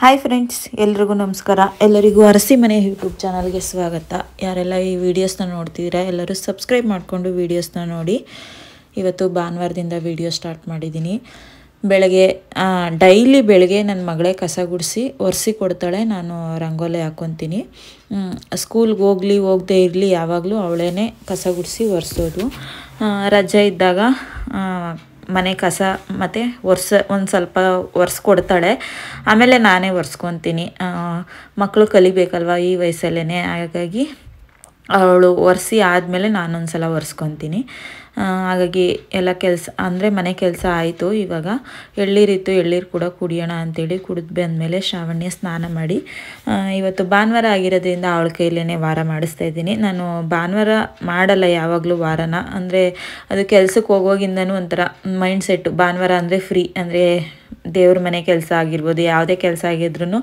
Hi friends ಎಲ್ರಿಗೂ ನಮಸ್ಕಾರ. ಎಲ್ಲರಿಗೂ ಅರಸಿ ಮನೆ ಯೂಟ್ಯೂಬ್ ಚಾನಲ್ಗೆ ಸ್ವಾಗತ. ಯಾರೆಲ್ಲ ಈ ವಿಡಿಯೋಸ್ನ ನೋಡ್ತಿದ್ದೀರಾ, ಎಲ್ಲರೂ ಸಬ್ಸ್ಕ್ರೈಬ್ ಮಾಡಿಕೊಂಡು ವೀಡಿಯೋಸ್ನ ನೋಡಿ. ಇವತ್ತು ಭಾನುವಾರದಿಂದ ವಿಡಿಯೋ ಸ್ಟಾರ್ಟ್ ಮಾಡಿದ್ದೀನಿ. ಬೆಳಗ್ಗೆ ಡೈಲಿ ಬೆಳಗ್ಗೆ ನನ್ನ ಮಗಳೇ ಕಸ ಗುಡಿಸಿ ಒರೆಸಿ ಕೊಡ್ತಾಳೆ, ನಾನು ರಂಗೋಲಿ ಹಾಕ್ಕೊತೀನಿ ಸ್ಕೂಲ್ಗೆ ಹೋಗಲಿ, ಹೋಗದೆ ಇರಲಿ, ಯಾವಾಗಲೂ ಅವಳೇ ಕಸ ಗುಡಿಸಿ ಒರೆಸೋದು. ರಜೆ ಇದ್ದಾಗ ಮನೆ ಕಸ ಮತ್ತು ಒರ್ಸ, ಒಂದು ಸ್ವಲ್ಪ ಒರೆಸ್ಕೊಡ್ತಾಳೆ ಆಮೇಲೆ ನಾನೇ ಒರೆಸ್ಕೊತೀನಿ. ಮಕ್ಕಳು ಕಲಿಬೇಕಲ್ವ ಈ ವಯಸ್ಸಲ್ಲೇ ಹಾಗಾಗಿ ಅವಳು ಒರೆಸಿ ಆದಮೇಲೆ ನಾನೊಂದು ಸಲ ಒರೆಸ್ಕೊತೀನಿ. ಹಾಗಾಗಿ ಎಲ್ಲ ಕೆಲಸ, ಅಂದರೆ ಮನೆ ಕೆಲಸ ಆಯಿತು ಇವಾಗ. ಎಳ್ಳೀರಿತ್ತು ಎಳ್ಳೀರು ಕೂಡ ಕುಡಿಯೋಣ ಅಂತೇಳಿ ಕುಡಿದು ಬಂದಮೇಲೆ ಶ್ರಾವಣ್ಯ ಸ್ನಾನ ಮಾಡಿ ಇವತ್ತು ಭಾನುವಾರ ಆಗಿರೋದ್ರಿಂದ ಅವಳ ಕೈಲೇ ವಾರ ಮಾಡಿಸ್ತಾ ಇದ್ದೀನಿ. ನಾನು ಭಾನುವಾರ ಮಾಡಲ್ಲ ಯಾವಾಗಲೂ ವಾರನ. ಅಂದರೆ ಅದು ಕೆಲಸಕ್ಕೆ ಹೋಗೋಗಿಂದನೂ ಒಂಥರ ಮೈಂಡ್ ಸೆಟ್ಟು ಭಾನುವಾರ ಅಂದರೆ ಫ್ರೀ ಅಂದರೆ ದೇವ್ರ ಮನೆ ಕೆಲಸ ಆಗಿರ್ಬೋದು, ಯಾವುದೇ ಕೆಲಸ ಆಗಿದ್ರೂ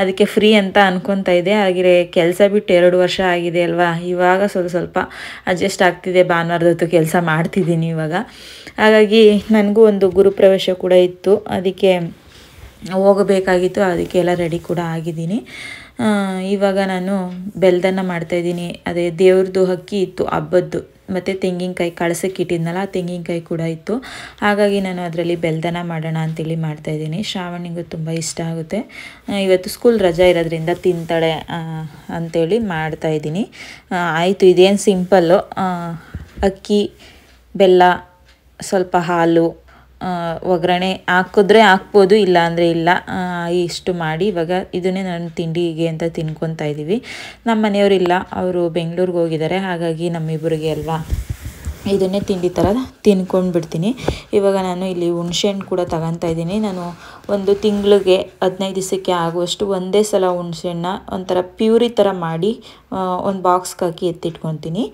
ಅದಕ್ಕೆ ಫ್ರೀ ಅಂತ ಅನ್ಕೊತಾ ಇದೆ ಹಾಗೆ ಕೆಲಸ ಬಿಟ್ಟು ಎರಡು ವರ್ಷ ಆಗಿದೆ ಅಲ್ವಾ? ಇವಾಗ ಸ್ವಲ್ಪ ಸ್ವಲ್ಪ ಅಡ್ಜಸ್ಟ್ ಆಗ್ತಿದೆ. ಹೊತ್ತು ಕೆಲಸ ಮಾಡ್ತಿದ್ದೀನಿ ಇವಾಗ. ಹಾಗಾಗಿ ನನಗೂ ಒಂದು ಗುರುಪ್ರವೇಶ ಕೂಡ ಇತ್ತು. ಅದಕ್ಕೆ ಹೋಗಬೇಕಾಗಿತ್ತು. ಅದಕ್ಕೆ ಎಲ್ಲ ರೆಡಿ ಕೂಡ ಆಗಿದ್ದೀನಿ. ಇವಾಗ ನಾನು ಬೆಲ್ದನ್ನ ಮಾಡ್ತಾಯಿದ್ದೀನಿ ಅದೇ ದೇವ್ರದ್ದು ಹಕ್ಕಿ ಇತ್ತು, ಹಬ್ಬದ್ದು. ಮತ್ತು ತೆಂಗಿನಕಾಯಿ ಕಳಸಕ್ಕೆ ಇಟ್ಟಿದ್ನಲ್ಲ, ಆ ತೆಂಗಿನಕಾಯಿ ಕೂಡ ಇತ್ತು. ಹಾಗಾಗಿ ನಾನು ಅದರಲ್ಲಿ ಬೆಲ್ದನ ಮಾಡೋಣ ಅಂತೇಳಿ ಮಾಡ್ತಾಯಿದ್ದೀನಿ ಶ್ರಾವಣಿಗೂ ತುಂಬ ಇಷ್ಟ ಆಗುತ್ತೆ. ಇವತ್ತು ಸ್ಕೂಲ್ ರಜಾ ಇರೋದ್ರಿಂದ ತಿಂತಾಳೆ ಅಂಥೇಳಿ ಮಾಡ್ತಾಯಿದ್ದೀನಿ ಆಯಿತು, ಇದೇನು ಸಿಂಪಲ್ಲು ಅಕ್ಕಿ, ಬೆಲ್ಲ, ಸ್ವಲ್ಪ ಹಾಲು ಒಗ್ಗರಣೆ ಹಾಕಿದ್ರೆ ಹಾಕ್ಬೋದು ಇಲ್ಲ. ಅಂದರೆ ಇಲ್ಲ ಇಷ್ಟು ಮಾಡಿ ಇವಾಗ ಇದನ್ನೇ ನಾನು ತಿಂಡಿಗೆ ಅಂತ ತಿನ್ಕೊತಾ ಇದ್ದೀವಿ. ನಮ್ಮ ಮನೆಯವರಿಲ್ಲ ಅವರು ಬೆಂಗಳೂರಿಗೆ ಹೋಗಿದ್ದಾರೆ. ಹಾಗಾಗಿ ನಮ್ಮಿಬ್ಬರಿಗೆ ಅಲ್ವಾ ಇದನ್ನೇ ತಿಂಡಿ ಥರ ತಿನ್ಕೊಂಡು ಬಿಡ್ತೀನಿ. ಇವಾಗ ನಾನು ಇಲ್ಲಿ ಹುಣ್ಸೆಹಣ್ಣು ಕೂಡ ತಗೊತಾ ಇದ್ದೀನಿ. ನಾನು ಒಂದು ತಿಂಗಳಿಗೆ ಹದಿನೈದು ದಿವಸಕ್ಕೆ ಆಗುವಷ್ಟು ಒಂದೇ ಸಲ ಹುಣ್ಸೆಹಣ್ಣ ಒಂಥರ ಪ್ಯೂರಿ ಥರ ಮಾಡಿ ಒಂದು ಬಾಕ್ಸ್ಗೆ ಹಾಕಿ ಎತ್ತಿಟ್ಕೊತೀನಿ.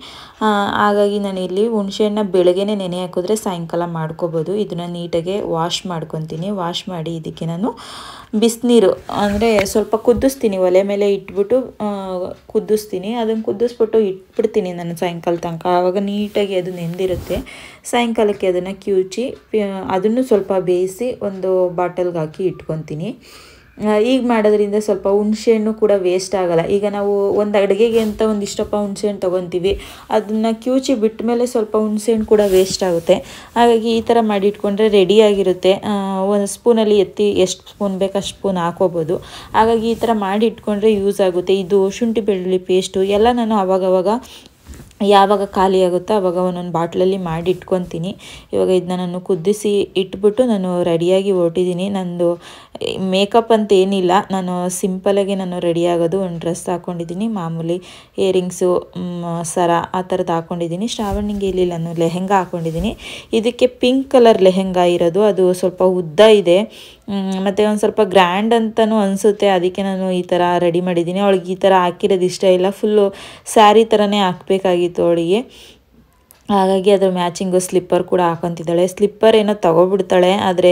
ಹಾಗಾಗಿ ನಾನು ಇಲ್ಲಿ ಹುಣಸೆಹಣ್ಣ ಬೆಳಗ್ಗೆನೇ ನೆನೆ ಹಾಕಿದ್ರೆ ಸಾಯಂಕಾಲ ಮಾಡ್ಕೋಬೋದು. ಇದನ್ನು ನೀಟಾಗಿ ವಾಶ್ ಮಾಡ್ಕೊತೀನಿ. ವಾಶ್ ಮಾಡಿ ಇದಕ್ಕೆ ನಾನು ಬಿಸಿನೀರು, ಅಂದರೆ ಸ್ವಲ್ಪ ಕುದಿಸ್ತೀನಿ. ಒಲೆ ಮೇಲೆ ಇಟ್ಬಿಟ್ಟು ಕುದಿಸ್ತೀನಿ. ಅದನ್ನು ಕುದಿಸ್ಬಿಟ್ಟು ಇಟ್ಬಿಡ್ತೀನಿ ನಾನು ಸಾಯಂಕಾಲ ತನಕ. ಆವಾಗ ನೀಟಾಗಿ ಅದು ನೆಂದಿರುತ್ತೆ. ಸಾಯಂಕಾಲಕ್ಕೆ ಅದನ್ನು ಕ್ಯೂಚಿ ಅದನ್ನು ಸ್ವಲ್ಪ ಬೇಯಿಸಿ ಒಂದು ಬಾಟಲ್ಗೆ ಹಾಕಿ ಇಟ್ಕೊತೀನಿ. ಈಗ ಮಾಡೋದ್ರಿಂದ ಸ್ವಲ್ಪ ಹುಣಸೆಹಣ್ಣು ಕೂಡ ವೇಸ್ಟ್ ಆಗಲ್ಲ. ಈಗ ನಾವು ಒಂದು ಅಡುಗೆಗೆ ಅಂತ ಒಂದಿಷ್ಟಪ್ಪ ಹುಣ್ಸೆಹಣ್ಣು ತೊಗೊತೀವಿ. ಅದನ್ನು ಕ್ಯೂಚಿ ಬಿಟ್ಟ ಮೇಲೆ ಸ್ವಲ್ಪ ಹುಣಸೆಹಣ್ಣು ಕೂಡ ವೇಸ್ಟ್ ಆಗುತ್ತೆ. ಹಾಗಾಗಿ ಈ ಥರ ಮಾಡಿ ಇಟ್ಕೊಂಡ್ರೆ ರೆಡಿಯಾಗಿರುತ್ತೆ ಒಂದು ಸ್ಪೂನಲ್ಲಿ ಎತ್ತಿ ಎಷ್ಟು ಸ್ಪೂನ್ ಬೇಕು ಅಷ್ಟು ಸ್ಪೂನ್ ಹಾಕೋಬೋದು ಹಾಗಾಗಿ ಈ ಥರ ಮಾಡಿ ಇಟ್ಕೊಂಡ್ರೆ ಯೂಸ್ ಆಗುತ್ತೆ. ಇದು ಶುಂಠಿ ಬೆಳ್ಳುಳ್ಳಿ ಪೇಸ್ಟು ಎಲ್ಲ ನಾನು ಅವಾಗವಾಗ, ಯಾವಾಗ ಖಾಲಿ ಆಗುತ್ತೋ ಅವಾಗ ಒಂದೊಂದು ಬಾಟ್ಲಲ್ಲಿ ಮಾಡಿ ಇಟ್ಕೊತೀನಿ. ಇವಾಗ ಇದನ್ನ ನಾನು ಕುದಿಸಿ ಇಟ್ಬಿಟ್ಟು ನಾನು ರೆಡಿಯಾಗಿ ಹೊರಟಿದ್ದೀನಿ ನಂದು ಮೇಕಪ್ ಅಂತ ಏನಿಲ್ಲ, ನಾನು ಸಿಂಪಲಾಗಿ ನಾನು ರೆಡಿ ಆಗೋದು ಒಂದು ಡ್ರೆಸ್ ಹಾಕ್ಕೊಂಡಿದ್ದೀನಿ ಮಾಮೂಲಿ ಇಯರಿಂಗ್ಸು ಸರ ಆ ಥರದ್ದು ಹಾಕ್ಕೊಂಡಿದ್ದೀನಿ ಶ್ರಾವಣಿಗೆ ಇಲ್ಲಿ ನಾನು ಲೆಹೆಂಗಾ ಹಾಕ್ಕೊಂಡಿದ್ದೀನಿ ಇದಕ್ಕೆ ಪಿಂಕ್ ಕಲರ್ ಲೆಹೆಂಗಾ ಇರೋದು, ಅದು ಸ್ವಲ್ಪ ಉದ್ದ ಇದೆ. ಮತ್ತು ಒಂದು ಸ್ವಲ್ಪ ಗ್ರ್ಯಾಂಡ್ ಅಂತಲೂ ಅನಿಸುತ್ತೆ, ಅದಕ್ಕೆ ನಾನು ಈ ಥರ ರೆಡಿ ಮಾಡಿದ್ದೀನಿ. ಅವಳಿಗೆ ಈ ಥರ ಹಾಕಿರೋದು ಇಷ್ಟ ಇಲ್ಲ ಫುಲ್ಲು ಸ್ಯಾರಿ ಥರನೇ ಹಾಕ್ಬೇಕಾಗಿತ್ತು ಅವಳಿಗೆ. ಹಾಗಾಗಿ ಅದರ ಮ್ಯಾಚಿಂಗು ಸ್ಲಿಪ್ಪರ್ ಕೂಡ ಹಾಕೊತಿದ್ದಾಳೆ. ಸ್ಲಿಪ್ಪರ್ ಏನೋ ತಗೊಬಿಡ್ತಾಳೆ, ಆದರೆ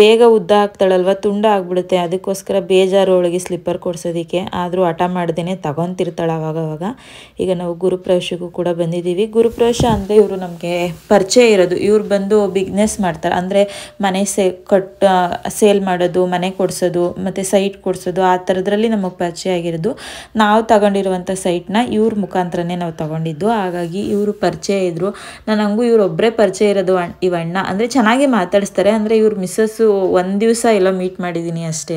ಬೇಗ ಉದ್ದ ಹಾಕ್ತಾಳಲ್ವ ತುಂಡ ಆಗ್ಬಿಡುತ್ತೆ. ಅದಕ್ಕೋಸ್ಕರ ಬೇಜಾರು ಒಳಗೆ ಸ್ಲಿಪ್ಪರ್ ಕೊಡ್ಸೋದಕ್ಕೆ. ಆದರೂ ಹಠ ಮಾಡ್ದೇ ತಗೊತಿರ್ತಾಳೆ ಅವಾಗವಾಗ. ಈಗ ನಾವು ಗುರುಪ್ರವೇಶಕ್ಕೂ ಕೂಡ ಬಂದಿದ್ದೀವಿ. ಗುರುಪ್ರವೇಶ ಅಂದರೆ ಇವರು ನಮಗೆ ಪರಿಚಯ ಇರೋದು. ಇವ್ರು ಬಂದು ಬಿಸ್ನೆಸ್ ಮಾಡ್ತಾರೆ. ಅಂದರೆ ಮನೆ ಸೇ ಕಟ್ ಸೇಲ್ ಮಾಡೋದು, ಮನೆ ಕೊಡಿಸೋದು, ಮತ್ತು ಸೈಟ್ ಕೊಡಿಸೋದು, ಆ ಥರದ್ರಲ್ಲಿ ನಮಗೆ ಪರಿಚಯ ಆಗಿರೋದು. ನಾವು ತಗೊಂಡಿರುವಂಥ ಸೈಟ್ನ ಇವ್ರ ಮುಖಾಂತರನೇ ನಾವು ತಗೊಂಡಿದ್ದು. ಹಾಗಾಗಿ ಇವರು ಪರಿಚಯ ಇದ್ದರು ನಾನು ಇವ್ರು ಒಬ್ಬರೇ ಪರಿಚಯ ಇರೋದು ಇವಣ್ಣ ಅಂದರೆ ಚೆನ್ನಾಗಿ ಮಾತಾಡಿಸ್ತಾರೆ. ಅಂದರೆ ಇವ್ರ ಮಿಸ್ಸಸ್ಸು ಒಂದು ದಿವಸ ಎಲ್ಲ ಮೀಟ್ ಮಾಡಿದ್ದೀನಿ ಅಷ್ಟೇ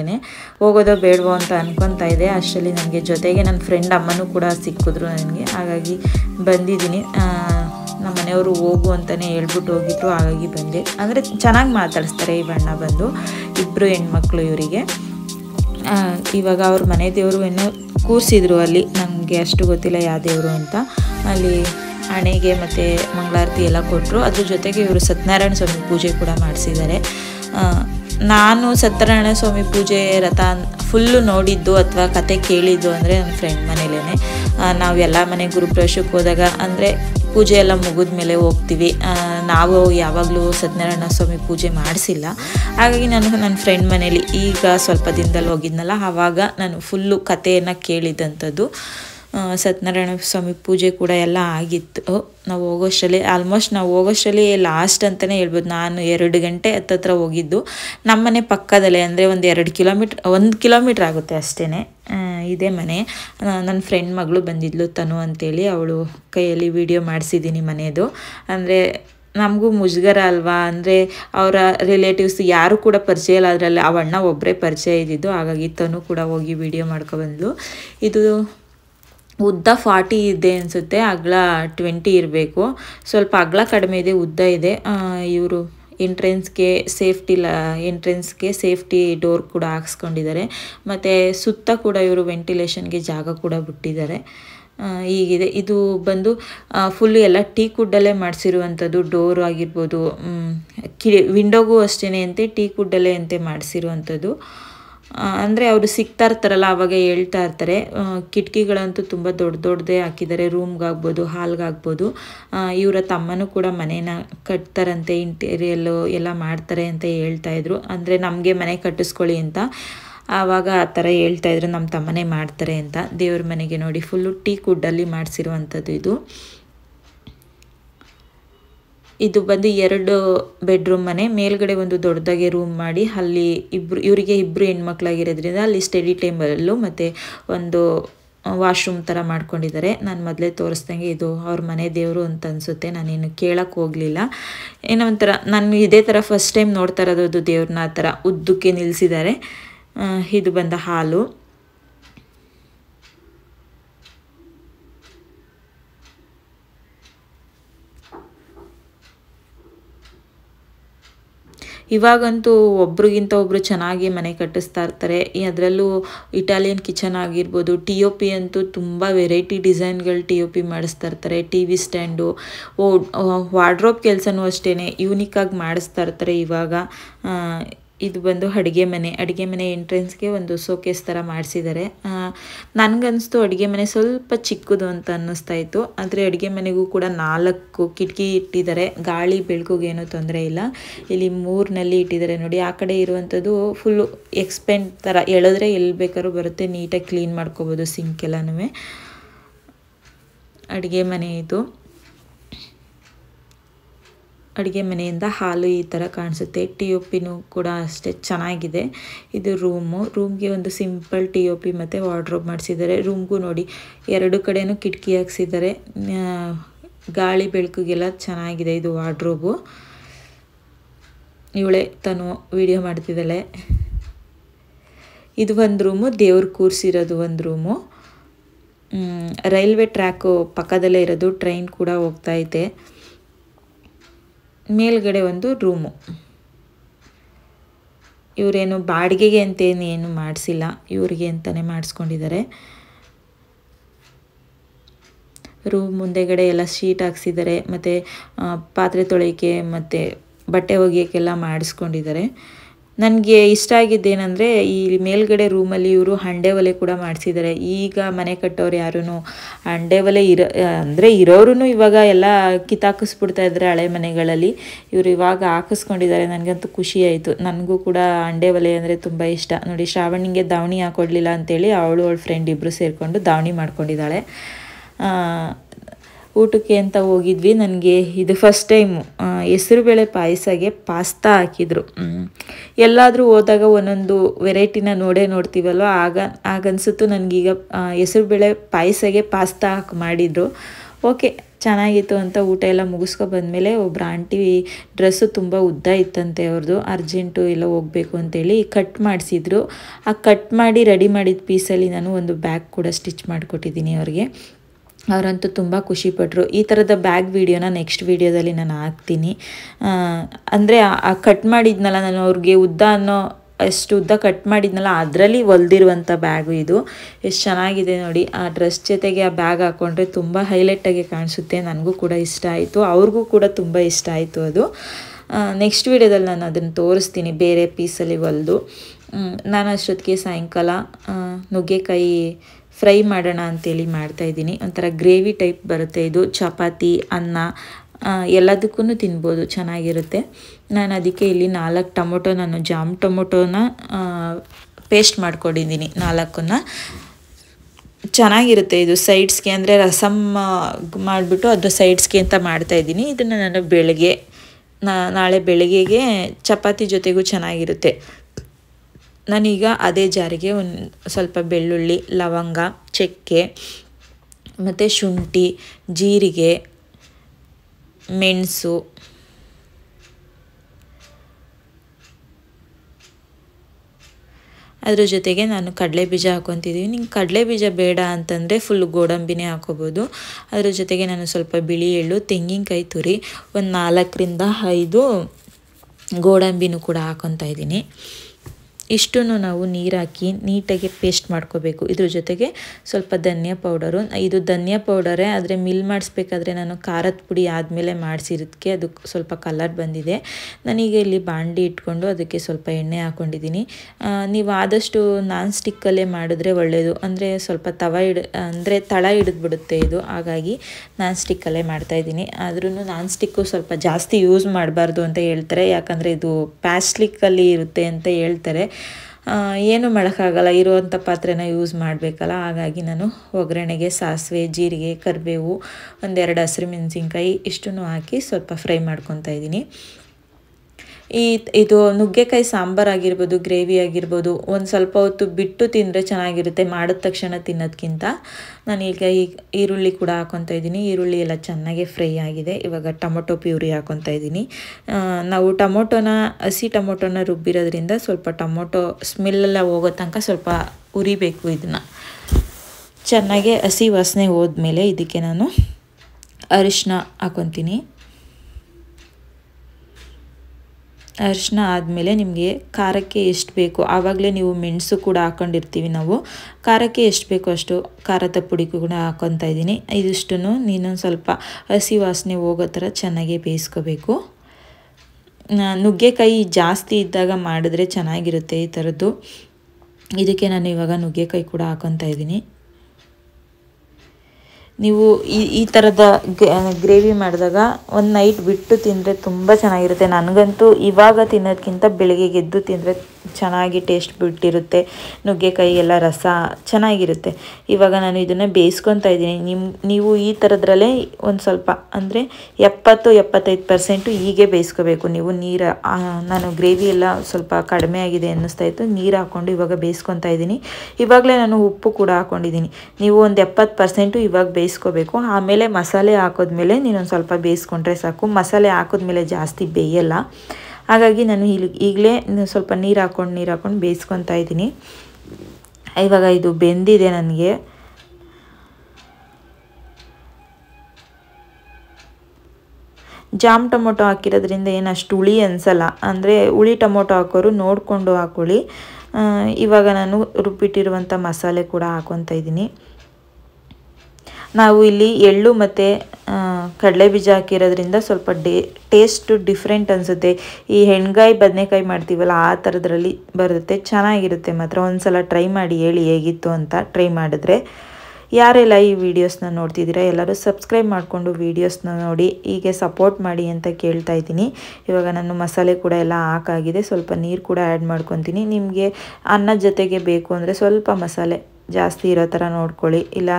ಹೋಗೋದೋ ಬೇಡವೋ ಅಂತ ಅನ್ಕೊತಾ ಇದೆ. ಅಷ್ಟರಲ್ಲಿ ನನಗೆ ಜೊತೆಗೆ ನನ್ನ ಫ್ರೆಂಡ್ ಅಮ್ಮನೂ ಕೂಡ ಸಿಕ್ಕಿದ್ರು ನನಗೆ. ಹಾಗಾಗಿ ಬಂದಿದ್ದೀನಿ ನಮ್ಮ ಮನೆಯವರು ಹೋಗು ಅಂತಲೇ ಹೇಳ್ಬಿಟ್ಟು ಹೋಗಿದ್ರು. ಹಾಗಾಗಿ ಬಂದೆ. ಅಂದರೆ ಚೆನ್ನಾಗಿ ಮಾತಾಡಿಸ್ತಾರೆ ಈ ಬಂದು. ಇಬ್ಬರು ಹೆಣ್ಮಕ್ಳು ಇವರಿಗೆ. ಇವಾಗ ಅವ್ರ ಮನೆ ದೇವರು ಏನೋ ಕೂರಿಸಿದ್ರು ಅಲ್ಲಿ. ನನಗೆ ಅಷ್ಟು ಗೊತ್ತಿಲ್ಲ ಯಾವ ದೇವರು ಅಂತ. ಅಲ್ಲಿ ಹಣೆಗೆ ಮತ್ತು ಮಂಗಳಾರತಿ ಎಲ್ಲ ಕೊಟ್ಟರು ಅದ್ರ ಜೊತೆಗೆ ಇವರು ಸತ್ಯನಾರಾಯಣ ಸ್ವಾಮಿ ಪೂಜೆ ಕೂಡ ಮಾಡಿಸಿದ್ದಾರೆ. ನಾನು ಸತ್ಯನಾರಾಯಣ ಸ್ವಾಮಿ ಪೂಜೆ ರಥ ಫುಲ್ಲು ನೋಡಿದ್ದು ಅಥವಾ ಕತೆ ಕೇಳಿದ್ದು ಅಂದರೆ ನನ್ನ ಫ್ರೆಂಡ್ ಮನೇಲೇ ನಾವು ಎಲ್ಲ ಮನೆ ಗುರುಪ್ರವೇಶಕ್ಕೆ ಹೋದಾಗ ಅಂದರೆ ಪೂಜೆ ಎಲ್ಲ ಮುಗಿದ ಮೇಲೆ ಹೋಗ್ತೀವಿ ನಾವು ಯಾವಾಗಲೂ ಸತ್ಯನಾರಾಯಣ ಸ್ವಾಮಿ ಪೂಜೆ ಮಾಡಿಸಿಲ್ಲ. ಹಾಗಾಗಿ ನಾನು ನನ್ನ ಫ್ರೆಂಡ್ ಮನೇಲಿ ಈಗ ಸ್ವಲ್ಪ ದಿನದಲ್ಲಿ ಹೋಗಿದ್ನಲ್ಲ, ಆವಾಗ ನಾನು ಫುಲ್ಲು ಕಥೆಯನ್ನು ಕೇಳಿದ್ದಂಥದ್ದು ಸತ್ಯನಾರಾಯಣ ಸ್ವಾಮಿ ಪೂಜೆ ಕೂಡ ಎಲ್ಲ ಆಗಿತ್ತು. ನಾವು ಹೋಗೋಷ್ಟರಲ್ಲಿ ಆಲ್ಮೋಸ್ಟ್ ನಾವು ಹೋಗೋಷ್ಟರಲ್ಲಿ ಲಾಸ್ಟ್ ಅಂತಲೇ ಹೇಳ್ಬೋದು. ನಾನು ಎರಡು ಗಂಟೆ ಹತ್ತತ್ರ ಹೋಗಿದ್ದು. ನಮ್ಮನೆ ಪಕ್ಕದಲ್ಲೇ, ಅಂದರೆ ಒಂದು ಎರಡು ಕಿಲೋಮೀಟ್ರ್ ಒಂದು ಕಿಲೋಮೀಟ್ರ್ ಆಗುತ್ತೆ ಅಷ್ಟೇ ಇದೇ ಮನೆ. ನನ್ನ ಫ್ರೆಂಡ್ ಮಗಳು ಬಂದಿದ್ಲು, ತನು ಅಂತೇಳಿ ಅವಳು ಕೈಯಲ್ಲಿ ವಿಡಿಯೋ ಮಾಡಿಸಿದ್ದೀನಿ ಮನೆಯದು ಅಂದರೆ ನಮಗೂ ಮುಜುಗರ ಅಲ್ವಾ? ಅಂದರೆ ಅವರ ರಿಲೇಟಿವ್ಸ್ ಯಾರು ಕೂಡ ಪರಿಚಯ ಇಲ್ಲ, ಅದರಲ್ಲಿ ಅವಣ್ಣ ಒಬ್ಬರೇ ಪರಿಚಯ ಇದ್ದಿದ್ದು. ಹಾಗಾಗಿ ತನು ಕೂಡ ಹೋಗಿ ವಿಡಿಯೋ ಮಾಡ್ಕೊಬಂದ್ಲು ಇದು ಉದ್ದ ಫಾರ್ಟಿ ಇದೆ ಅನಿಸುತ್ತೆ, ಅಗಲ ಟ್ವೆಂಟಿ ಇರಬೇಕು. ಸ್ವಲ್ಪ ಅಗಲ ಕಡಿಮೆ ಇದೆ, ಉದ್ದ ಇದೆ. ಇವರು ಎಂಟ್ರೆನ್ಸ್ಗೆ ಸೇಫ್ಟಿ ಲ ಎಂಟ್ರೆನ್ಸ್ಗೆ ಸೇಫ್ಟಿ ಡೋರ್ ಕೂಡ ಹಾಕ್ಸ್ಕೊಂಡಿದ್ದಾರೆ. ಮತ್ತು ಸುತ್ತ ಕೂಡ ಇವರು ವೆಂಟಿಲೇಷನ್ಗೆ ಜಾಗ ಕೂಡ ಬಿಟ್ಟಿದ್ದಾರೆ. ಹೀಗಿದೆ. ಇದು ಬಂದು ಫುಲ್ಲು ಎಲ್ಲ ಟೀ ಕುಡ್ಡಲ್ಲೇ ಮಾಡಿಸಿರುವಂಥದ್ದು ಡೋರ್ ಆಗಿರ್ಬೋದು ಕಿ ವಿಂಡೋಗೂ ಅಷ್ಟೇ ಅಂತೆ, ಟೀ ಕುಡ್ಡಲ್ಲೇ ಅಂತೆ ಮಾಡಿಸಿರುವಂಥದ್ದು. ಅಂದರೆ ಅವರು ಸಿಗ್ತಾ ಇರ್ತಾರಲ್ಲ ಆವಾಗ ಹೇಳ್ತಾ ಇರ್ತಾರೆ. ಕಿಟಕಿಗಳಂತೂ ತುಂಬ ದೊಡ್ಡ ದೊಡ್ಡದೇ ಹಾಕಿದ್ದಾರೆ. ರೂಮ್ಗಾಗ್ಬೋದು, ಹಾಲ್ಗಾಗ್ಬೋದು. ಇವರ ತಮ್ಮನೂ ಕೂಡ ಮನೇನ ಕಟ್ತಾರಂತೆ ಇಂಟೀರಿಯಲ್ಲು ಎಲ್ಲ ಮಾಡ್ತಾರೆ ಅಂತ ಹೇಳ್ತಾ ಇದ್ರು. ಅಂದರೆ ನಮಗೆ ಮನೆ ಕಟ್ಟಿಸ್ಕೊಳ್ಳಿ ಅಂತ ಆವಾಗ ಆ ಥರ ಹೇಳ್ತಾ ಇದ್ರು. ನಮ್ಮ ತಮ್ಮನೇ ಮಾಡ್ತಾರೆ ಅಂತ. ದೇವ್ರ ಮನೆಗೆ ನೋಡಿ ಫುಲ್ಲು ಟೀ ಕುಡ್ಡಲ್ಲಿ ಮಾಡಿಸಿರುವಂಥದ್ದು ಇದು. ಇದು ಬಂದು ಎರಡು ಬೆಡ್ರೂಮ್ ಮನೆ, ಮೇಲ್ಗಡೆ ಒಂದು ದೊಡ್ಡದಾಗಿ ರೂಮ್ ಮಾಡಿ, ಅಲ್ಲಿ ಇಬ್ರು, ಇವರಿಗೆ ಇಬ್ಬರು ಹೆಣ್ಮಕ್ಳಾಗಿರೋದ್ರಿಂದ ಅಲ್ಲಿ ಸ್ಟಡಿ ಟೇಬಲ್ಲು ಮತ್ತು ಒಂದು ವಾಶ್ರೂಮ್ ಥರ ಮಾಡ್ಕೊಂಡಿದ್ದಾರೆ. ನಾನು ಮೊದಲೇ ತೋರಿಸ್ದಂಗೆ ಇದು ಅವ್ರ ಮನೆ ದೇವರು ಅಂತ ಅನಿಸುತ್ತೆ. ನಾನೇನು ಕೇಳೋಕ್ಕೆ ಹೋಗಲಿಲ್ಲ. ಏನೋ ಒಂಥರ, ನಾನು ಇದೇ ಥರ ಫಸ್ಟ್ ಟೈಮ್ ನೋಡ್ತಾ ಇರೋದು ದೇವ್ರನ್ನ ಆ ಥರ ಉದ್ದಕ್ಕೆ ನಿಲ್ಲಿಸಿದ್ದಾರೆ ಇದು ಬಂದ ಹಾಲು. ಇವಾಗಂತೂ ಒಬ್ರಿಗಿಂತ ಒಬ್ರು ಚೆನ್ನಾಗಿ ಮನೆ ಕಟ್ಟಿಸ್ತಾ ಇರ್ತಾರೆ. ಅದರಲ್ಲೂ ಇಟಾಲಿಯನ್ ಕಿಚನ್ ಆಗಿರ್ಬೋದು ಟಿ ಒ ಪಿ ಅಂತೂ ತುಂಬ ವೆರೈಟಿ ಡಿಸೈನ್ಗಳು ಟಿ ಒ ಪಿ ಮಾಡಿಸ್ತಾ ಇರ್ತಾರೆ. ಟಿ ವಿ ಸ್ಟ್ಯಾಂಡು ವಾರ್ಡ್ರೋಬ್ ಕೆಲಸನೂ ಅಷ್ಟೇ ಯೂನಿಕ್ಕಾಗಿ ಮಾಡಿಸ್ತಾ ಇರ್ತಾರೆ ಇವಾಗ. ಇದು ಬಂದು ಅಡುಗೆ ಮನೆ ಅಡುಗೆ ಮನೆ ಎಂಟ್ರೆನ್ಸ್ಗೆ ಒಂದು ಸೋಕೇಸ್ ಥರ ಮಾಡಿಸಿದ್ದಾರೆ ನನಗನ್ನಿಸ್ತು ಅಡುಗೆ ಮನೆ ಸ್ವಲ್ಪ ಚಿಕ್ಕದು ಅಂತ ಅನ್ನಿಸ್ತಾ ಇತ್ತು. ಆದರೆ ಅಡುಗೆ ಮನೆಗೂ ಕೂಡ ನಾಲ್ಕು ಕಿಟಕಿ ಇಟ್ಟಿದ್ದಾರೆ ಗಾಳಿ, ಬೆಳಕುಗೇನು ತೊಂದರೆ ಇಲ್ಲ. ಇಲ್ಲಿ ಮೂರಿನಲ್ಲಿ ಇಟ್ಟಿದ್ದಾರೆ ನೋಡಿ. ಆ ಕಡೆ ಇರುವಂಥದ್ದು ಫುಲ್ಲು ಎಕ್ಸ್ಪೆಂಡ್ ಥರ ಎಳೆದ್ರೆ ಎಲ್ಲಿ ಬೇಕಾದ್ರೂ ಬರುತ್ತೆ. ನೀಟಾಗಿ ಕ್ಲೀನ್ ಮಾಡ್ಕೋಬೋದು ಸಿಂಕ್ ಎಲ್ಲನೂ ಅಡುಗೆ ಮನೆ ಇದು. ಅಡುಗೆ ಮನೆಯಿಂದ ಹಾಲು ಈ ಥರ ಕಾಣಿಸುತ್ತೆ. ಟಿ ಒ ಪಿನೂ ಕೂಡ ಅಷ್ಟೇ ಚೆನ್ನಾಗಿದೆ. ಇದು ರೂಮು. ರೂಮ್ಗೆ ಒಂದು ಸಿಂಪಲ್ ಟಿ ಒ ಪಿ ಮತ್ತು ವಾರ್ಡ್ರೋಬ್ ಮಾಡಿಸಿದ್ದಾರೆ. ರೂಮ್ಗೂ ನೋಡಿ, ಎರಡು ಕಡೆಯೂ ಕಿಟಕಿ ಹಾಕ್ಸಿದ್ದಾರೆ. ಗಾಳಿ ಬೆಳಕಿಗೆಲ್ಲ ಚೆನ್ನಾಗಿದೆ ಇದು ವಾರ್ಡ್ರೋಬು. ಇವಳೆ ತಾನು ವಿಡಿಯೋ ಮಾಡ್ತಿದ್ದಾಳೆ. ಇದು ಒಂದು ರೂಮು. ದೇವ್ರು ಕೂರಿಸಿರೋದು ಒಂದು ರೂಮು. ರೈಲ್ವೆ ಟ್ರ್ಯಾಕು ಪಕ್ಕದಲ್ಲೇ ಇರೋದು. ಟ್ರೈನ್ ಕೂಡ ಹೋಗ್ತಾ ಐತೆ. ಮೇಲ್ಗಡೆ ಒಂದು ರೂಮು. ಇವರೇನು ಬಾಡಿಗೆಗೆ ಅಂತೇನು ಏನು ಮಾಡಿಸಿಲ್ಲ. ಇವರಿಗೆ ಅಂತಲೇ ಮಾಡಿಸ್ಕೊಂಡಿದ್ದಾರೆ. ರೂಮ್ ಮುಂದೆಗಡೆ ಎಲ್ಲ ಶೀಟ್ ಹಾಕ್ಸಿದ್ದಾರೆ. ಮತ್ತು ಪಾತ್ರೆ ತೊಳೆಯೋಕ್ಕೆ ಮತ್ತು ಬಟ್ಟೆ ಒಗೆಯೋಕ್ಕೆಲ್ಲ ಮಾಡಿಸ್ಕೊಂಡಿದ್ದಾರೆ. ನನಗೆ ಇಷ್ಟ ಆಗಿದ್ದೇನೆಂದರೆ ಈ ಮೇಲ್ಗಡೆ ರೂಮಲ್ಲಿ ಇವರು ಹಂಡೆ ಒಲೆ ಕೂಡ ಮಾಡಿಸಿದ್ದಾರೆ ಈಗ ಮನೆ ಕಟ್ಟೋರು ಯಾರೂ ಹಂಡೆ ಒಲೆ ಇರೋ, ಅಂದರೆ ಇರೋರು ಇವಾಗ ಎಲ್ಲ ಕಿತ್ತಾಕಿಸ್ಬಿಡ್ತಾ ಇದ್ದಾರೆ ಹಳೆ ಮನೆಗಳಲ್ಲಿ. ಇವರು ಇವಾಗ ಹಾಕಿಸ್ಕೊಂಡಿದ್ದಾರೆ ನನಗಂತೂ ಖುಷಿ ಆಯಿತು. ನನಗೂ ಕೂಡ ಹಂಡೆ ಒಲೆ ಅಂದರೆ ತುಂಬ ಇಷ್ಟ. ನೋಡಿ ಶ್ರಾವಣಿಗೆ ದಾವಣಿ ಹಾಕೊಡ್ಲಿಲ್ಲ ಅಂತೇಳಿ ಅವಳು ಅವಳ ಫ್ರೆಂಡ್ ಇಬ್ಬರು ಸೇರಿಕೊಂಡು ದಾವಣಿ ಮಾಡ್ಕೊಂಡಿದ್ದಾಳೆ ಊಟಕ್ಕೆ ಅಂತ ಹೋಗಿದ್ವಿ. ನನಗೆ ಇದು ಫಸ್ಟ್ ಟೈಮು ಹೆಸರುಬೇಳೆ ಪಾಯಸಗೆ ಪಾಸ್ತಾ ಹಾಕಿದ್ರು. ಎಲ್ಲಾದರೂ ಹೋದಾಗ ಒಂದೊಂದು ವೆರೈಟಿನ ನೋಡೇ ನೋಡ್ತೀವಲ್ವ? ಆಗ, ಆಗನ್ಸುತ್ತು ನನಗೀಗ ಹೆಸರುಬೇಳೆ ಪಾಯಸಗೆ ಪಾಸ್ತಾ ಹಾಕಿ ಮಾಡಿದರು. ಓಕೆ, ಚೆನ್ನಾಗಿತ್ತು ಅಂತ ಊಟ ಎಲ್ಲ ಮುಗಿಸ್ಕೊ ಬಂದಮೇಲೆ ಒಬ್ಬರು ಆಂಟಿ ಡ್ರೆಸ್ಸು ತುಂಬ ಉದ್ದ ಇತ್ತಂತೆ ಅವ್ರದ್ದು ಅರ್ಜೆಂಟು ಎಲ್ಲ ಹೋಗಬೇಕು ಅಂತೇಳಿ ಕಟ್ ಮಾಡಿಸಿದ್ರು. ಆ ಕಟ್ ಮಾಡಿ ರೆಡಿ ಮಾಡಿದ ಪೀಸಲ್ಲಿ ನಾನು ಒಂದು ಬ್ಯಾಗ್ ಕೂಡ ಸ್ಟಿಚ್ ಮಾಡಿಕೊಟ್ಟಿದ್ದೀನಿ ಅವ್ರಿಗೆ. ಅವರಂತೂ ತುಂಬ ಖುಷಿಪಟ್ಟರು ಈ ಥರದ ಬ್ಯಾಗ್ ವೀಡಿಯೋನ ನೆಕ್ಸ್ಟ್ ವೀಡಿಯೋದಲ್ಲಿ ನಾನು ಹಾಕ್ತೀನಿ. ಅಂದರೆ ಆ ಕಟ್ ಮಾಡಿದ್ನಲ್ಲ ನಾನು ಅವ್ರಿಗೆ ಉದ್ದ ಅನ್ನೋ ಎಷ್ಟು ಉದ್ದ ಕಟ್ ಮಾಡಿದ್ನಲ್ಲ, ಅದರಲ್ಲಿ ಹೊಲ್ದಿರುವಂಥ ಬ್ಯಾಗು ಇದು. ಎಷ್ಟು ಚೆನ್ನಾಗಿದೆ ನೋಡಿ. ಆ ಡ್ರೆಸ್ ಜೊತೆಗೆ ಆ ಬ್ಯಾಗ್ ಹಾಕ್ಕೊಂಡ್ರೆ ತುಂಬ ಹೈಲೈಟಾಗಿ ಕಾಣಿಸುತ್ತೆ. ನನಗೂ ಕೂಡ ಇಷ್ಟ ಆಯಿತು. ಅವ್ರಿಗೂ ಕೂಡ ತುಂಬ ಇಷ್ಟ ಆಯಿತು ಅದು. ನೆಕ್ಸ್ಟ್ ವೀಡಿಯೋದಲ್ಲಿ ನಾನು ಅದನ್ನು ತೋರಿಸ್ತೀನಿ. ಬೇರೆ ಪೀಸಲ್ಲಿ ಹೊಲಿದು. ನಾನು ಅಷ್ಟೊತ್ತಿಗೆ ಸಾಯಂಕಾಲ ನುಗ್ಗೆಕಾಯಿ ಫ್ರೈ ಮಾಡೋಣ ಅಂತೇಳಿ ಮಾಡ್ತಾಯಿದ್ದೀನಿ ಒಂಥರ ಗ್ರೇವಿ ಟೈಪ್ ಬರುತ್ತೆ ಇದು. ಚಪಾತಿ, ಅನ್ನ ಎಲ್ಲದಕ್ಕೂ ತಿನ್ಬೋದು. ಚೆನ್ನಾಗಿರುತ್ತೆ. ನಾನು ಅದಕ್ಕೆ ಇಲ್ಲಿ ನಾಲ್ಕು ಟೊಮೊಟೊ, ನಾನು ಜಾಮ್ ಟೊಮೊಟೊನ ಪೇಸ್ಟ್ ಮಾಡ್ಕೊಂಡಿದ್ದೀನಿ ನಾಲ್ಕನ್ನ. ಚೆನ್ನಾಗಿರುತ್ತೆ ಇದು ಸೈಡ್ಸ್ಗೆ ಅಂದರೆ ರಸಮ್ ಮಾಡಿಬಿಟ್ಟು ಅದು ಸೈಡ್ಸ್ಗೆ ಅಂತ ಮಾಡ್ತಾಯಿದ್ದೀನಿ ಇದನ್ನು ನಾನು ಬೆಳಗ್ಗೆ ನಾಳೆ ಬೆಳಗ್ಗೆಗೆ ಚಪಾತಿ ಜೊತೆಗೂ ಚೆನ್ನಾಗಿರುತ್ತೆ. ನಾನೀಗ ಅದೇ ಜಾರಿಗೆ ಒಂದು ಸ್ವಲ್ಪ ಬೆಳ್ಳುಳ್ಳಿ, ಲವಂಗ, ಚಕ್ಕೆ, ಮತ್ತು ಶುಂಠಿ, ಜೀರಿಗೆ, ಮೆಣಸು, ಅದರ ಜೊತೆಗೆ ನಾನು ಕಡಲೆ ಬೀಜ ಹಾಕೊತಿದ್ದೀನಿ ನಿಂಗೆ ಕಡಲೆ ಬೀಜ ಬೇಡ ಅಂತಂದರೆ ಫುಲ್ ಗೋಡಂಬಿನೇ ಹಾಕೋಬೋದು. ಅದರ ಜೊತೆಗೆ ನಾನು ಸ್ವಲ್ಪ ಬಿಳಿ ಎಳ್ಳು, ತೆಂಗಿನಕಾಯಿ ತುರಿ, ಒಂದು ನಾಲ್ಕರಿಂದ ಐದು ಗೋಡಂಬಿನೂ ಕೂಡ ಹಾಕೊತಾ ಇದ್ದೀನಿ ಇಷ್ಟನ್ನು ನಾವು ನೀರಾಕಿ ನೀಟಾಗಿ ಪೇಸ್ಟ್ ಮಾಡ್ಕೋಬೇಕು. ಇದ್ರ ಜೊತೆಗೆ ಸ್ವಲ್ಪ ಧನಿಯಾ ಪೌಡರು. ಇದು ಧನಿಯಾ ಪೌಡರೇ, ಆದರೆ ಮಿಲ್ ಮಾಡಿಸ್ಬೇಕಾದ್ರೆ ನಾನು ಖಾರದ ಪುಡಿ ಆದಮೇಲೆ ಮಾಡಿಸಿರೋದಕ್ಕೆ ಅದು ಸ್ವಲ್ಪ ಕಲರ್ ಬಂದಿದೆ. ನನಗೆ ಇಲ್ಲಿ ಬಾಂಡಿ ಇಟ್ಕೊಂಡು ಅದಕ್ಕೆ ಸ್ವಲ್ಪ ಎಣ್ಣೆ ಹಾಕ್ಕೊಂಡಿದ್ದೀನಿ ನೀವು ಆದಷ್ಟು ನಾನ್ ಸ್ಟಿಕ್ಕಲ್ಲೇ ಮಾಡಿದ್ರೆ ಒಳ್ಳೆಯದು ಅಂದರೆ ಸ್ವಲ್ಪ ತವ ಇಡ, ಅಂದರೆ ತಳ ಹಿಡಿದ್ಬಿಡುತ್ತೆ ಇದು. ಹಾಗಾಗಿ ನಾನ್ ಸ್ಟಿಕ್ಕಲ್ಲೇ ಮಾಡ್ತಾಯಿದ್ದೀನಿ ಆದ್ರೂ ನಾನ್ ಸ್ಟಿಕ್ಕು ಸ್ವಲ್ಪ ಜಾಸ್ತಿ ಯೂಸ್ ಮಾಡಬಾರ್ದು ಅಂತ ಹೇಳ್ತಾರೆ. ಯಾಕಂದರೆ ಇದು ಪ್ಯಾಸ್ಲಿಕ್ಕಲ್ಲಿ ಇರುತ್ತೆ ಅಂತ ಹೇಳ್ತಾರೆ. ಏನು ಮಾಡೋಕ್ಕಾಗಲ್ಲ ಇರುವಂಥ ಪಾತ್ರೆನ ಯೂಸ್ ಮಾಡಬೇಕಲ್ಲ. ಹಾಗಾಗಿ ನಾನು ಒಗ್ಗರಣೆಗೆ ಸಾಸಿವೆ, ಜೀರಿಗೆ, ಕರಿಬೇವು, ಒಂದೆರಡು ಹಸಿರು ಮೆಣಸಿನ್ಕಾಯಿ ಇಷ್ಟನ್ನು ಹಾಕಿ ಸ್ವಲ್ಪ ಫ್ರೈ ಮಾಡ್ಕೊತಾ ಇದ್ದೀನಿ. ಈ, ಇದು ನುಗ್ಗೆಕಾಯಿ ಸಾಂಬಾರು ಆಗಿರ್ಬೋದು, ಗ್ರೇವಿ ಆಗಿರ್ಬೋದು, ಒಂದು ಸ್ವಲ್ಪ ಹೊತ್ತು ಬಿಟ್ಟು ತಿಂದರೆ ಚೆನ್ನಾಗಿರುತ್ತೆ, ಮಾಡಿದ ತಕ್ಷಣ ತಿನ್ನೋದಕ್ಕಿಂತ ಈಗ ಈ ಈರುಳ್ಳಿ ಕೂಡ ಹಾಕೊತಾ ಇದ್ದೀನಿ. ಈರುಳ್ಳಿ ಎಲ್ಲ ಚೆನ್ನಾಗಿ ಫ್ರೈ ಆಗಿದೆ. ಇವಾಗ ಟೊಮೊಟೊ ಪ್ಯೂರಿ ಹಾಕೊತಾ ಇದ್ದೀನಿ. ನಾವು ಟೊಮೊಟೊನ, ಹಸಿ ಟೊಮೊಟೊನ ರುಬ್ಬಿರೋದ್ರಿಂದ ಸ್ವಲ್ಪ ಟೊಮೊಟೊ ಸ್ಮೆಲ್ಲೆಲ್ಲ ಹೋಗೋ ತನಕ ಸ್ವಲ್ಪ ಉರಿಬೇಕು ಇದನ್ನು. ಚೆನ್ನಾಗಿ ಹಸಿ ವಾಸನೆ ಹೋದ್ಮೇಲೆ ಇದಕ್ಕೆ ನಾನು ಅರಿಶಿನ ಹಾಕೊತೀನಿ. ಅರಿಶಿನ ಆದಮೇಲೆ ನಿಮಗೆ ಖಾರಕ್ಕೆ ಎಷ್ಟು ಬೇಕು, ಆವಾಗಲೇ ನೀವು ಮೆಣಸು ಕೂಡ ಹಾಕೊಂಡಿರ್ತೀವಿ ನಾವು, ಖಾರಕ್ಕೆ ಎಷ್ಟು ಬೇಕೋ ಅಷ್ಟು ಖಾರದ ಪುಡಿ ಕೂಡ ಹಾಕೊತಾ ಇದ್ದೀನಿ. ಇದಿಷ್ಟನ್ನು ನೀನೊಂದು ಸ್ವಲ್ಪ ಹಸಿ ವಾಸನೆ ಹೋಗೋ ಥರ ಚೆನ್ನಾಗಿ ಬೇಯಿಸ್ಕೋಬೇಕು. ನುಗ್ಗೆಕಾಯಿ ಜಾಸ್ತಿ ಇದ್ದಾಗ ಮಾಡಿದ್ರೆ ಚೆನ್ನಾಗಿರುತ್ತೆ ಈ ಥರದ್ದು. ಇದಕ್ಕೆ ನಾನು ಇವಾಗ ನುಗ್ಗೆಕಾಯಿ ಕೂಡ ಹಾಕೊತಾ ಇದ್ದೀನಿ. ನೀವು ಈ ಈ ಥರದ ಗ್ರೇವಿ ಮಾಡಿದಾಗ ಒಂದು ನೈಟ್ ಬಿಟ್ಟು ತಿಂದರೆ ತುಂಬ ಚೆನ್ನಾಗಿರುತ್ತೆ. ನನಗಂತೂ ಇವಾಗ ತಿನ್ನೋದಕ್ಕಿಂತ ಬೆಳಗ್ಗೆ ಗೆದ್ದು ತಿಂದರೆ ಚೆನ್ನಾಗಿ ಟೇಸ್ಟ್ ಬಿಟ್ಟಿರುತ್ತೆ, ನುಗ್ಗೆಕಾಯಿ ಎಲ್ಲ ರಸ ಚೆನ್ನಾಗಿರುತ್ತೆ. ಇವಾಗ ನಾನು ಇದನ್ನು ಬೇಯಿಸ್ಕೊತಾ ಇದ್ದೀನಿ. ನಿಮ್ಮ ನೀವು ಈ ಥರದ್ರಲ್ಲೇ ಒಂದು ಸ್ವಲ್ಪ, ಅಂದರೆ ಎಪ್ಪತ್ತು, ಎಪ್ಪತ್ತೈದು ಪರ್ಸೆಂಟು ಹೀಗೆ ಬೇಯಿಸ್ಕೋಬೇಕು. ನೀವು ನೀರು ನಾನು ಗ್ರೇವಿ ಎಲ್ಲ ಸ್ವಲ್ಪ ಕಡಿಮೆ ಆಗಿದೆ ಅನ್ನಿಸ್ತಾ ಇತ್ತು. ನೀರು ಹಾಕ್ಕೊಂಡು ಇವಾಗ ಬೇಯಿಸ್ಕೊತಾ ಇದ್ದೀನಿ. ಇವಾಗಲೇ ನಾನು ಉಪ್ಪು ಕೂಡ ಹಾಕ್ಕೊಂಡಿದ್ದೀನಿ ನೀವು ಒಂದು ಎಪ್ಪತ್ತು ಪರ್ಸೆಂಟು ಇವಾಗ ಬೇಯಿಸ್ಕೋಬೇಕು. ಆಮೇಲೆ ಮಸಾಲೆ ಹಾಕೋದ್ಮೇಲೆ ನೀನೊಂದು ಸ್ವಲ್ಪ ಬೇಯಿಸ್ಕೊಂಡ್ರೆ ಸಾಕು. ಮಸಾಲೆ ಹಾಕಿದ್ಮೇಲೆ ಜಾಸ್ತಿ ಬೇಯಲ್ಲ. ಹಾಗಾಗಿ ನಾನು ಇಲ್ಲಿ ಈಗಲೇ ಸ್ವಲ್ಪ ನೀರು ಹಾಕ್ಕೊಂಡು ನೀರು ಹಾಕ್ಕೊಂಡು ಬೇಯಿಸ್ಕೊತಾ ಇದ್ದೀನಿ. ಇವಾಗ ಇದು ಬೆಂದಿದೆ ನನಗೆ. ಜಾಮ್ ಟೊಮೊಟೊ ಹಾಕಿರೋದ್ರಿಂದ ಏನು ಅಷ್ಟು ಹುಳಿ ಅನಿಸಲ್ಲ. ಅಂದರೆ ಹುಳಿ ಟೊಮೊಟೊ ಹಾಕೋರು ನೋಡಿಕೊಂಡು ಹಾಕೊಳ್ಳಿ. ಇವಾಗ ನಾನು ರುಬ್ಬಿಟ್ಟಿರುವಂಥ ಮಸಾಲೆ ಕೂಡ ಹಾಕೊತಾ ಇದ್ದೀನಿ. ನಾವು ಇಲ್ಲಿ ಎಳ್ಳು ಮತ್ತು ಕಡಲೆ ಬೀಜ ಹಾಕಿರೋದ್ರಿಂದ ಸ್ವಲ್ಪ ಡೇ, ಟೇಸ್ಟು ಡಿಫ್ರೆಂಟ್ ಅನಿಸುತ್ತೆ. ಈ ಹೆಣ್ಗಾಯಿ ಬದನೆಕಾಯಿ ಮಾಡ್ತೀವಲ್ಲ, ಆ ಥರದ್ರಲ್ಲಿ ಬರುತ್ತೆ. ಚೆನ್ನಾಗಿರುತ್ತೆ ಮಾತ್ರ. ಒಂದು ಸಲ ಟ್ರೈ ಮಾಡಿ ಹೇಳಿ ಹೇಗಿತ್ತು ಅಂತ ಟ್ರೈ ಮಾಡಿದ್ರೆ. ಯಾರೆಲ್ಲ ಈ ವಿಡಿಯೋಸ್ನ ನೋಡ್ತಿದ್ದೀರಾ, ಎಲ್ಲರೂ ಸಬ್ಸ್ಕ್ರೈಬ್ ಮಾಡಿಕೊಂಡು ವೀಡಿಯೋಸ್ನ ನೋಡಿ, ಹೀಗೆ ಸಪೋರ್ಟ್ ಮಾಡಿ ಅಂತ ಕೇಳ್ತಾ ಇದ್ದೀನಿ. ಇವಾಗ ನಾನು ಮಸಾಲೆ ಕೂಡ ಎಲ್ಲ ಹಾಕಾಗಿದೆ. ಸ್ವಲ್ಪ ನೀರು ಕೂಡ ಆ್ಯಡ್ ಮಾಡ್ಕೊತೀನಿ. ನಿಮಗೆ ಅನ್ನದ ಜೊತೆಗೆ ಬೇಕು ಅಂದರೆ ಸ್ವಲ್ಪ ಮಸಾಲೆ ಜಾಸ್ತಿ ಇರೋ ಥರ ನೋಡ್ಕೊಳ್ಳಿ. ಇಲ್ಲ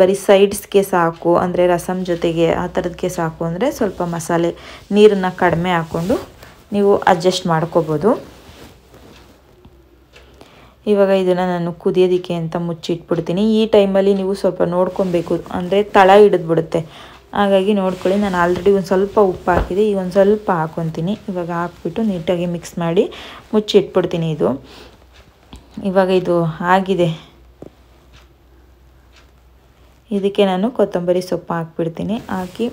ಬರೀ ಸೈಡ್ಸ್ಗೆ ಸಾಕು, ಅಂದರೆ ರಸಮ್ ಜೊತೆಗೆ ಆ ಥರದಕ್ಕೆ ಸಾಕು ಅಂದರೆ ಸ್ವಲ್ಪ ಮಸಾಲೆ ನೀರನ್ನು ಕಡಿಮೆ ಹಾಕ್ಕೊಂಡು ನೀವು ಅಡ್ಜಸ್ಟ್ ಮಾಡ್ಕೋಬೋದು. ಇವಾಗ ಇದನ್ನು ನಾನು ಕುದಿಯೋದಕ್ಕೆ ಅಂತ ಮುಚ್ಚಿಟ್ಬಿಡ್ತೀನಿ. ಈ ಟೈಮಲ್ಲಿ ನೀವು ಸ್ವಲ್ಪ ನೋಡ್ಕೊಬೇಕು ಅಂದರೆ ತಳ ಹಿಡಿದ್ಬಿಡುತ್ತೆ. ಹಾಗಾಗಿ ನೋಡ್ಕೊಳ್ಳಿ, ನಾನು ಆಲ್ರೆಡಿ ಒಂದು ಸ್ವಲ್ಪ ಉಪ್ಪು ಹಾಕಿದೆ. ಈಗ ಒಂದು ಸ್ವಲ್ಪ ಹಾಕ್ಕೊತೀನಿ ಇವಾಗ ಹಾಕ್ಬಿಟ್ಟು ನೀಟಾಗಿ ಮಿಕ್ಸ್ ಮಾಡಿ ಮುಚ್ಚಿಟ್ಬಿಡ್ತೀನಿ ಇದು. ಇವಾಗ ಇದು ಆಗಿದೆ. ಇದಕ್ಕೆ ನಾನು ಕೊತ್ತಂಬರಿ ಸೊಪ್ಪು ಹಾಕ್ಬಿಡ್ತೀನಿ. ಹಾಕಿ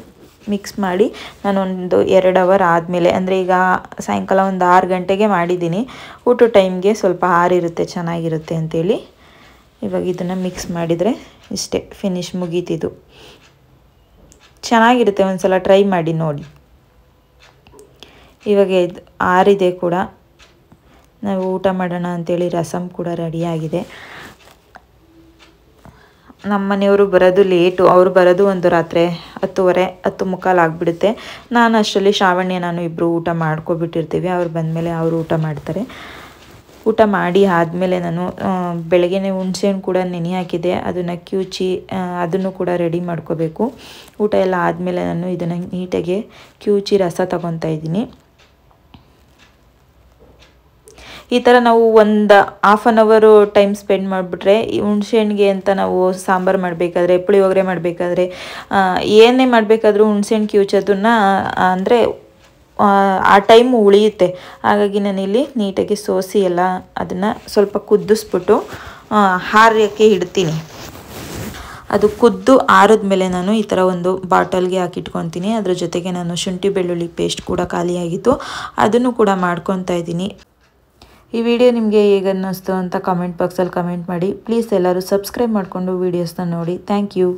ಮಿಕ್ಸ್ ಮಾಡಿ ನಾನೊಂದು ಎರಡು ಅವರ್ ಆದಮೇಲೆ, ಅಂದರೆ ಈಗ ಸಾಯಂಕಾಲ ಒಂದು ಆರು ಗಂಟೆಗೆ ಮಾಡಿದ್ದೀನಿ. ಊಟ ಟೈಮ್ಗೆ ಸ್ವಲ್ಪ ಹಾರಿರುತ್ತೆ ಚೆನ್ನಾಗಿರುತ್ತೆ ಅಂಥೇಳಿ ಇವಾಗ ಇದನ್ನು ಮಿಕ್ಸ್ ಮಾಡಿದರೆ ಇಷ್ಟೇ ಫಿನಿಶ್ ಮುಗೀತಿದು. ಚೆನ್ನಾಗಿರುತ್ತೆ ಒಂದು ಸಲ ಟ್ರೈ ಮಾಡಿ ನೋಡಿ. ಇವಾಗ ಇದು ಆರಿದೆ ಕೂಡ. ನಾವು ಊಟ ಮಾಡೋಣ ಅಂಥೇಳಿ ರಸಮ್ ಕೂಡ ರೆಡಿಯಾಗಿದೆ ನಮ್ಮ ಮನೆಯವರು ಬರೋದು ಲೇಟು. ಅವರು ಬರೋದು ಒಂದು ರಾತ್ರಿ ಹತ್ತುವರೆ, ಹತ್ತು ಮುಕ್ಕಾಲು ಆಗಿಬಿಡುತ್ತೆ. ನಾನು ಅಷ್ಟರಲ್ಲಿ ಶ್ರಾವಣ್ಯ ನಾನು ಇಬ್ಬರು ಊಟ ಮಾಡ್ಕೊಬಿಟ್ಟಿರ್ತೀವಿ. ಅವ್ರು ಬಂದಮೇಲೆ ಅವರು ಊಟ ಮಾಡ್ತಾರೆ. ಊಟ ಮಾಡಿ ಆದಮೇಲೆ ನಾನು ಬೆಳಗ್ಗೆ ಹುಣಸೆಹಣ್ಣು ಕೂಡ ನೆನೆ ಹಾಕಿದೆ. ಅದನ್ನು ಕ್ಯೂಚಿ ಅದನ್ನು ಕೂಡ ರೆಡಿ ಮಾಡ್ಕೋಬೇಕು. ಊಟ ಎಲ್ಲ ಆದಮೇಲೆ ನಾನು ಇದನ್ನು ನೀಟಾಗಿ ಕ್ಯೂಚಿ ರಸ ತಗೊತಾ ಇದ್ದೀನಿ. ಈ ಥರ ನಾವು ಒಂದು half an hour time spend ಮಾಡಿಬಿಟ್ರೆ ಈ ಹುಣ್ಸೆಹಣ್ಣಿಗೆ ಅಂತ ನಾವು ಸಾಂಬಾರು ಮಾಡಬೇಕಾದ್ರೆ ಪುಳಿಯೋಗರೆ ಮಾಡಬೇಕಾದ್ರೆ ಏನೇ ಮಾಡಬೇಕಾದ್ರೂ ಹುಣ್ಸೆಹಣ್ಣು ಕಿವುಚೋದನ್ನ ಅಂದರೆ, ಆ ಟೈಮ್ ಉಳಿಯುತ್ತೆ. ಹಾಗಾಗಿ ನಾನಿಲ್ಲಿ ನೀಟಾಗಿ ಸೋಸಿ ಎಲ್ಲ ಅದನ್ನು ಸ್ವಲ್ಪ ಕುದಿಸ್ಬಿಟ್ಟು ಹಾರಕ್ಕೆ ಇಡ್ತೀನಿ. ಅದು ಕುದ್ದು ಆರಿದ್ಮೇಲೆ ನಾನು ಈ ಥರ ಒಂದು ಬಾಟಲ್ಗೆ ಹಾಕಿಟ್ಕೊತೀನಿ ಅದ್ರ ಜೊತೆಗೆ ನಾನು ಶುಂಠಿ ಬೆಳ್ಳುಳ್ಳಿ ಪೇಸ್ಟ್ ಕೂಡ ಖಾಲಿಯಾಗಿತ್ತು. ಅದನ್ನು ಕೂಡ ಮಾಡ್ಕೊತಾ ಇದ್ದೀನಿ. ಈ ವಿಡಿಯೋ ನಿಮಗೆ ಹೇಗೆ ಅನ್ನಿಸ್ತು ಅಂತ ಕಮೆಂಟ್ ಬಾಕ್ಸಲ್ಲಿ ಕಮೆಂಟ್ ಮಾಡಿ. ಪ್ಲೀಸ್ ಎಲ್ಲರೂ ಸಬ್ಸ್ಕ್ರೈಬ್ ಮಾಡಿಕೊಂಡು ವೀಡಿಯೋಸ್ನ ನೋಡಿ. Thank you